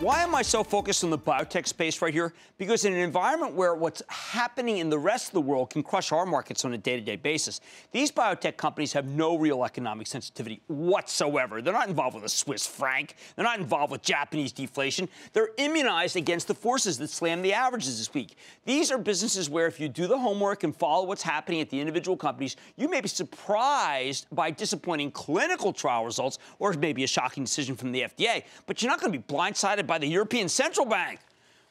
Why am I so focused on the biotech space right here? Because in an environment where what's happening in the rest of the world can crush our markets on a day to day basis, these biotech companies have no real economic sensitivity whatsoever. They're not involved with a Swiss franc, they're not involved with Japanese deflation. They're immunized against the forces that slam the averages this week. These are businesses where if you do the homework and follow what's happening at the individual companies, you may be surprised by disappointing clinical trial results or maybe a shocking decision from the FDA, but you're not going to be blindsided by the European Central Bank.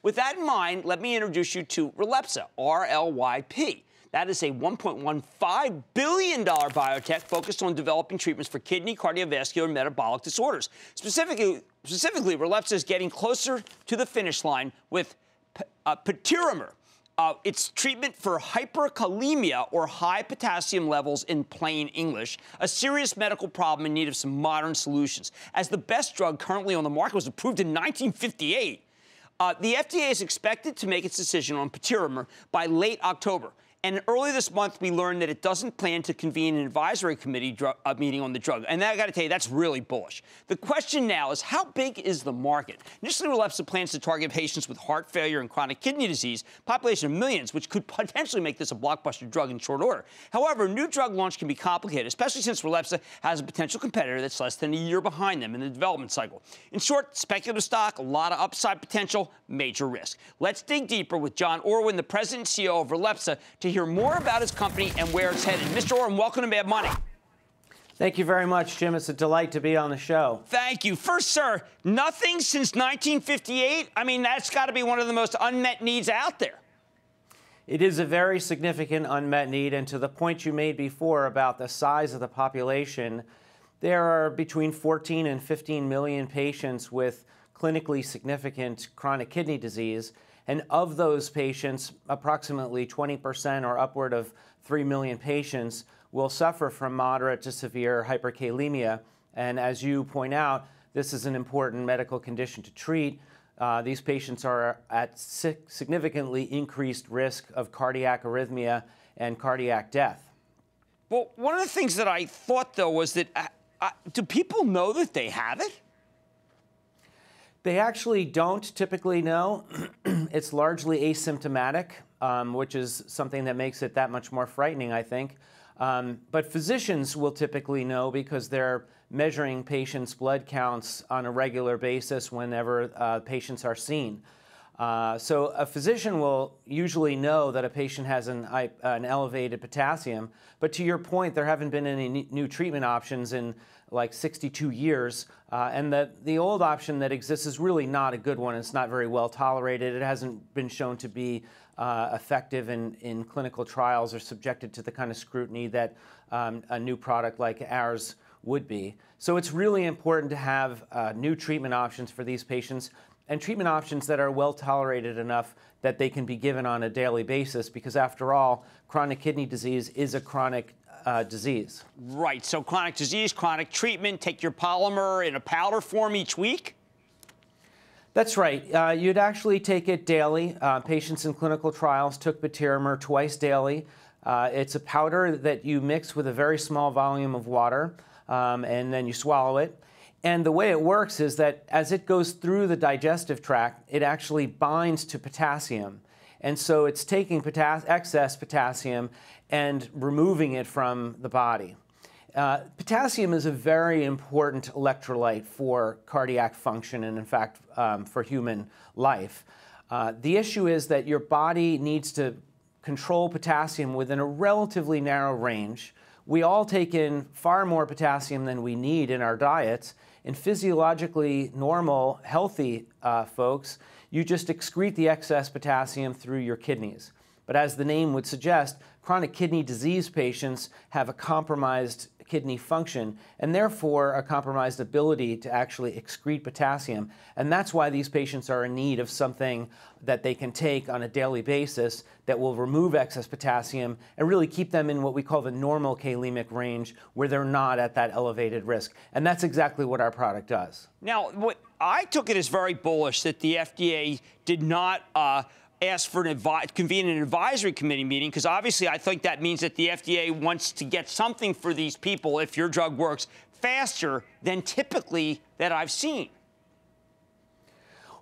With that in mind, let me introduce you to Relypsa, RLYP. That is a $1.15 billion biotech focused on developing treatments for kidney, cardiovascular, and metabolic disorders. Specifically, specifically Relypsa is getting closer to the finish line with uh. Uh, it's treatment for hyperkalemia or high potassium levels in plain English, a serious medical problem in need of some modern solutions. As the best drug currently on the market was approved in 1958, uh, the FDA is expected to make its decision on patiromer by late October. And early this month, we learned that it doesn't plan to convene an advisory committee drug, uh, meeting on the drug. And I got to tell you, that's really bullish. The question now is how big is the market? Initially, Relypsa plans to target patients with heart failure and chronic kidney disease, population of millions, which could potentially make this a blockbuster drug in short order. However, new drug launch can be complicated, especially since Relypsa has a potential competitor that's less than a year behind them in the development cycle. In short, speculative stock, a lot of upside potential, major risk. Let's dig deeper with John Orwin, the president and CEO of Relypsa, to hear more about his company and where it's headed. Mr. Orwin, welcome to Mad Money. Thank you very much, Jim. It's a delight to be on the show. Thank you. First, sir, nothing since 1958? I mean, that's got to be one of the most unmet needs out there. It is a very significant unmet need, and to the point you made before about the size of the population, there are between 14 and 15 million patients with clinically significant chronic kidney disease. And of those patients, approximately 20% or upward of 3 million patients will suffer from moderate to severe hyperkalemia. And as you point out, this is an important medical condition to treat. Uh, these patients are at significantly increased risk of cardiac arrhythmia and cardiac death. Well, one of the things that I thought, though, was that uh, uh, do people know that they have it? They actually don't typically know. it's largely asymptomatic, um, which is something that makes it that much more frightening, I think. Um, but physicians will typically know because they're measuring patients' blood counts on a regular basis whenever uh, patients are seen. Uh, so a physician will usually know that a patient has an, an, elevated potassium, but to your point, there haven't been any new treatment options in like 62 years, uh, and the, the old option that exists is really not a good one. It's not very well tolerated. It hasn't been shown to be uh, effective in, in clinical trials or subjected to the kind of scrutiny that um, a new product like ours would be. So it's really important to have uh, new treatment options for these patients and treatment options that are well tolerated enough that they can be given on a daily basis because, after all, chronic kidney disease is a chronic uh, disease. Right. So, chronic disease, chronic treatment, take your polymer in a powder form each week? That's right. Uh, you'd actually take it daily. Uh, patients in clinical trials took patiromer twice daily. Uh, it's a powder that you mix with a very small volume of water, um, and then you swallow it. And the way it works is that as it goes through the digestive tract, it actually binds to potassium. And so it's taking excess potassium and removing it from the body. Uh, potassium is a very important electrolyte for cardiac function and, in fact, um, for human life. Uh, the issue is that your body needs to control potassium within a relatively narrow range. We all take in far more potassium than we need in our diets, in physiologically normal, healthy uh, folks, you just excrete the excess potassium through your kidneys. But as the name would suggest, chronic kidney disease patients have a compromised kidney function and therefore a compromised ability to actually excrete potassium. And that's why these patients are in need of something that they can take on a daily basis that will remove excess potassium and really keep them in what we call the normal kalemic range where they're not at that elevated risk. And that's exactly what our product does. Now, what I took it as very bullish that the FDA did not uh, ask for an advi- convene an advisory committee meeting because obviously I think that means that the FDA wants to get something for these people if your drug works faster than typically that I've seen.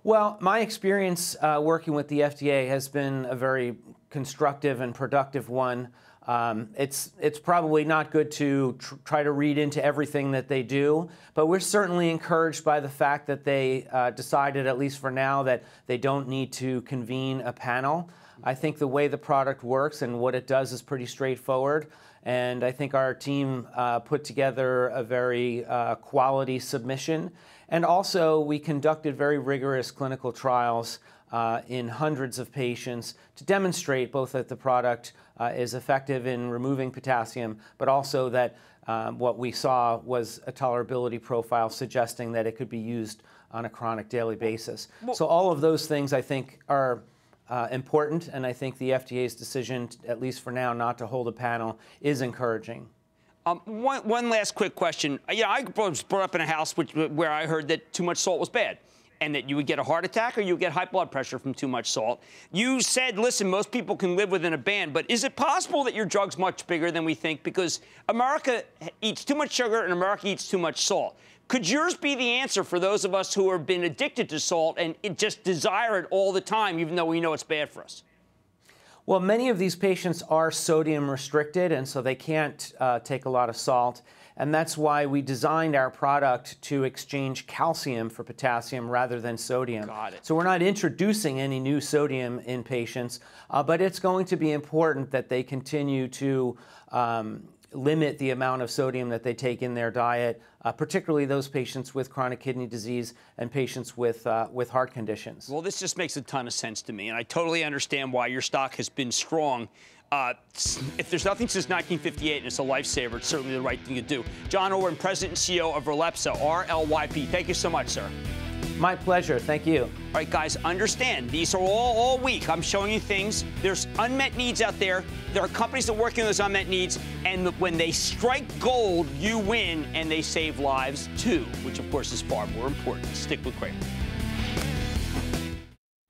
Well, my experience uh, working with the FDA has been a very constructive and productive one. Um, it's it's probably not good to tr- try to read into everything that they do, but we're certainly encouraged by the fact that they uh, decided, at least for now, that they don't need to convene a panel. I think the way the product works and what it does is pretty straightforward. And I think our team uh, put together a very uh, quality submission. And also, we conducted very rigorous clinical trials uh, in hundreds of patients to demonstrate both that the product uh, is effective in removing potassium, but also that um, what we saw was a tolerability profile suggesting that it could be used on a chronic daily basis. Well, so, all of those things I think are uh, important, and I think the FDA's decision, at least for now, not to hold a panel is encouraging. Um, one, one last quick question. Yeah, I was brought up in a house which, where I heard that too much salt was bad and that you would get a heart attack or you would get high blood pressure from too much salt. You said, listen, most people can live within a band, but is it possible that your drug's much bigger than we think? Because America eats too much sugar and America eats too much salt. Could yours be the answer for those of us who have been addicted to salt and just desire it all the time, even though we know it's bad for us? Well, many of these patients are sodium restricted, and so they can't uh, take a lot of salt. And that's why we designed our product to exchange calcium for potassium rather than sodium. Got it. So we're not introducing any new sodium in patients, uh, but it's going to be important that they continue to um, limit the amount of sodium that they take in their diet, uh, particularly those patients with chronic kidney disease and patients with, uh, with heart conditions. Well, this just makes a ton of sense to me, and I totally understand why your stock has been strong. Uh, if there's nothing since 1958 and it's a lifesaver, it's certainly the right thing to do. John Orwin, President and CEO of Relypsa, RLYP. Thank you so much, sir. My pleasure. Thank you. All right, guys, understand these are all, all week. I'm showing you things. There's unmet needs out there. There are companies that are working on those unmet needs. And when they strike gold, you win and they save lives too, which, of course, is far more important. Stick with Cramer.